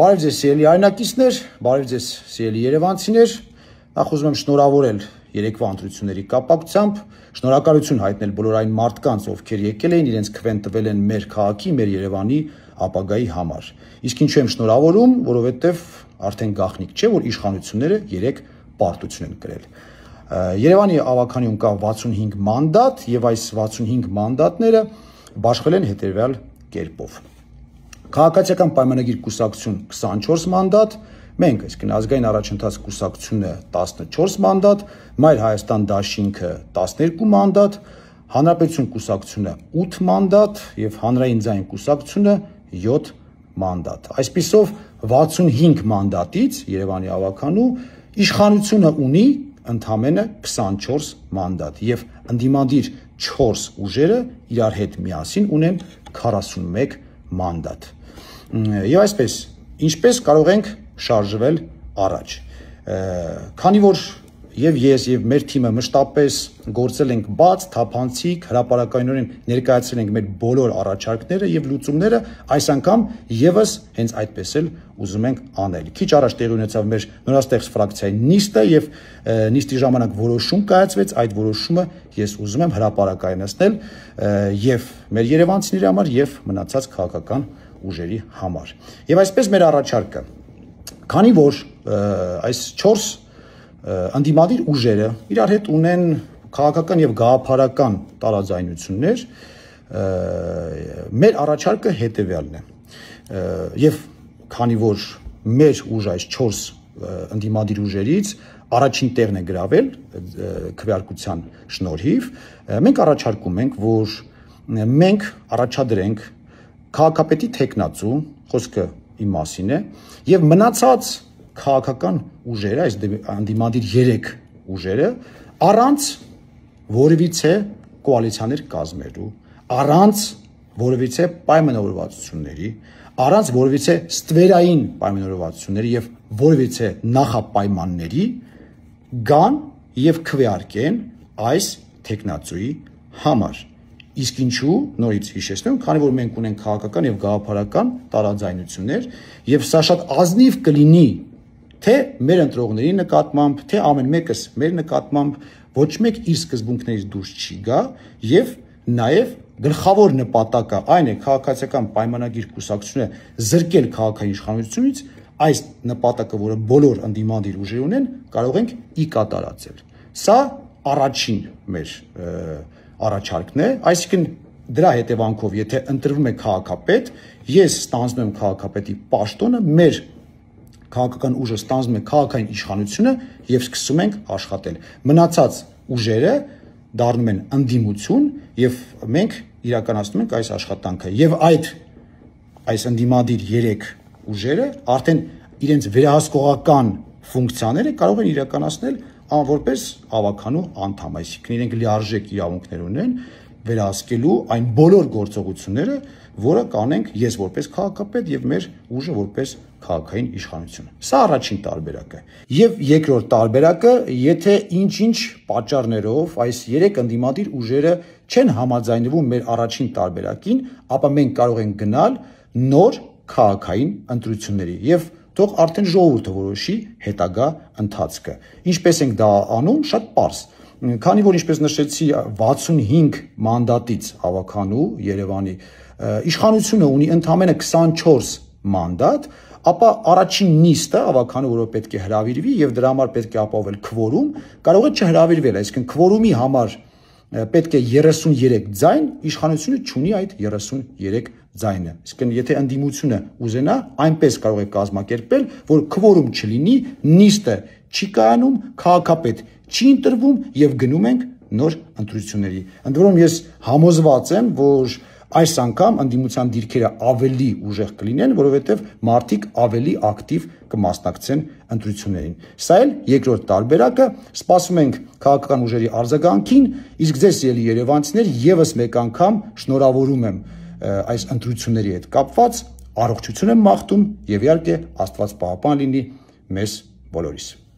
Բարև ձեզ սիրելի այնակիցներ, բարև ձեզ սիրելի երևանցիներ։ Նախ ուզում եմ շնորհավորել երեկվա ընտրությունների կապակցությամբ, շնորհակալություն հայտնել բոլոր այն մարդկանց, ովքեր եկել էին, իրենց քվեն տվել են մեր քաղաքի, մեր Երևանի ապագայի համար։ Իսկ ինչու եմ շնորհավորում, որովհետև արդեն գաղտնիք չէ, որ իշխանությունները 3 պարտություն են կրել։ Երևանի ավականիում կա 65 մանդատ եւ այս 65 մանդատները բաշխվել են հետեւյալ կերպով։ Քաղաքացիական պայմանագիր կուսակցություն 24 մանդատ, մենք, այսինքն ազգային առաջընթաց կուսակցությունը 14 մանդատ, Մայր Հայաստան դաշինքը 12 մանդատ, Հանրապետություն կուսակցությունը 8 մանդատ եւ Հանրային ձայն կուսակցությունը 7 մանդատ։ Այսպիսով 65 մանդատից Երևանի ավականու իշխանությունը ունի ընդամենը 24 մանդատ եւ ընդդիմադիր 4 ուժերը իրար հետ միասին ունեն 41 մանդատ։ Եվ այսպես, ինչպես կարող ենք շարժվել առաջ։ Քանի որ եւ ես եւ մեր թիմը մշտապես գործել ենք բաց, թափանցիկ, հրաապարակայինորեն ներկայացրել ենք մեր բոլոր առաջարկները եւ լուծումները, այս անգամ եւս հենց այդպես էլ ուզում ենք անել։ Քիչ առաջ տեղի ունեցավ մեր նորաստեղծ ֆրակցիայի նիստը եւ նիստի ժամանակ որոշում կայացվեց, այդ որոշումը ես ուզում եմ հրաապարակայնացնել եւ մեր Երևանցիների համար եւ մնացած քաղաքական ուժերի համար։ Եվ այսպես մեր առաջարկը, քանի որ այս 4 անդիմադիր ուժերը իրար հետ ունեն քաղաքական եւ գաղափարական տարաձայնություններ, մեր առաջարկը հետեւյալն է։ Եվ քանի որ մեր ուժ այս 4 անդիմադիր ուժերից առաջին տեղն է գրավել քվեարկության շնորհիվ, մենք առաջարկում ենք, որ մենք առաջադրենք քաղաքապետի տեխնացու, խոսքը իմ մասին է, եւ մնացած քաղաքական ուժերը, այս անդիմադիր 3 ուժերը առանց որևիցե կոալիցիաներ կազմելու, առանց որևիցե պայմանավորվածությունների, առանց որևիցե ստվերային պայմանավորվածությունների եւ որևիցե նախապայմանների գան եւ քվեարկեն այս տեխնացուի համար Իսկ ինչու նորից հիշեցնեմ, քանի որ մենք ունենք քաղաքական եւ գաղափարական տարաձայնություններ եւ սա շատ ազնիվ կլինի թե մեր ընտրողների նկատմամբ, թե ամեն մեկս մեր նկատմամբ ոչ մեկ իր սկզբունքներից դուրս չի գա եւ նաեւ գլխավոր նպատակը այն է քաղաքացիական պայմանագիր կուսակցությունը զրկել քաղաքային իշխանությունից այս նպատակը, որը բոլոր ընդդիմադիր ուժեր ունեն, կարող ենք ի կատարածել։ Սա առաջին մեր և, առաջարկն է, այսինքն դրա հետևանքով, եթե ընտրվում է քաղաքապետ, ես ստանձնում եմ քաղաքապետի պաշտոնը, մեր քաղաքական ուժը ստանձնում է քաղաքային իշխանությունը եւ սկսում ենք աշխատել։ Մնացած ուժերը դառնում են ընդդիմություն եւ մենք իրականացնում ենք այս աշխատանքը եւ այդ այս ընդդիմադիր 3 ուժերը արդեն իրենց վերահսկողական ֆունկցիաները կարող են իրականացնել որպես ավականու անդամ, այսինքն իրենք լիարժեք իրավունքներ ունեն վերահսկելու այն բոլոր գործողությունները, որը կանենք ես որպես քաղաքապետ եւ մեր ուժը որպես քաղաքային իշխանություն։ Սա առաջին տարբերակը։ Եվ երկրորդ տարբերակը, եթե ինչ-ինչ պատճառներով այս երեք ընդդիմադիր ուժերը չեն համաձայնվում մեր առաջին տարբերակին, ապա մենք կարող ենք գնալ նոր քաղաքային ընտրությունների եւ թող արդեն ժողովուրդը որոշի հետագա ընթացքը։ Ինչպես ենք դա անում, շատ པարս։ Քանի որ ինչպես նշեցի 65 մանդատից հավաքանու Երևանի իշխանությունը ունի ընդամենը 24 մանդատ, ապա առաջին նիստը ավականը, որը պետք է հրավիրվի եւ դրա համար պետք է ապահովել քվորում, կարող է չհրավիրվել, այսինքն քվորումի համար պետք է 33 ձայն, իշխանությունը ունի այդ 33 ձայնը։ Իսկն եթե ընդդիմությունը ուզենա, այնպես կարող է կազմակերպել, որ քվորում չլինի, նիստը չի կայանում, քաղաքապետ չի ընտրվում եւ գնում ենք նոր ընտրությունների։ Ընդ որում ես համոզված եմ, որ այս անգամ ընդդիմության դիրքերը ավելի ուժեղ կլինեն, որովհետև մարդիկ ավելի ակտիվ կմասնակցեն ընտրություններին։ Սա էլ երկրորդ տարբերակը, սպասում ենք քաղաքական ուժերի արձագանքին, իսկ ձեզ ելի Երևանցիներ եւս մեկ անգամ շնորհավորում եմ այս ընտրությունների հետ կապված, առողջություն եմ մաղթում եւ իհարկե Աստված պահապան լինի մեզ բոլորիս։